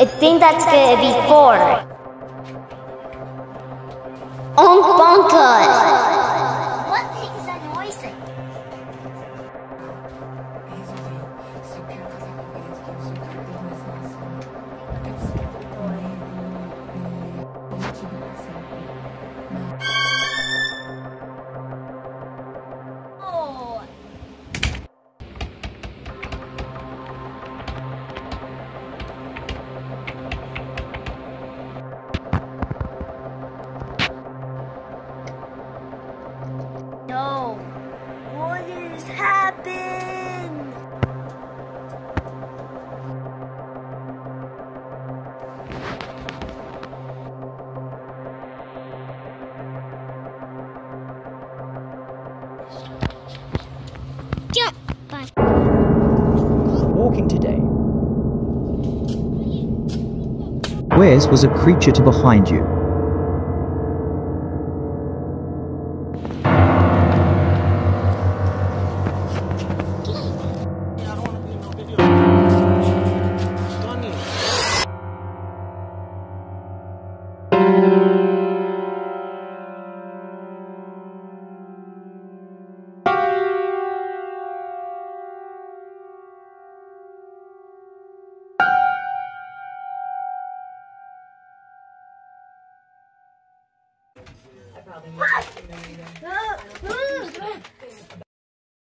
I think that's gonna be four. Onk Bonka! What has happened? Jump! Bye. Walking today. Where's was a creature to behind you? probably.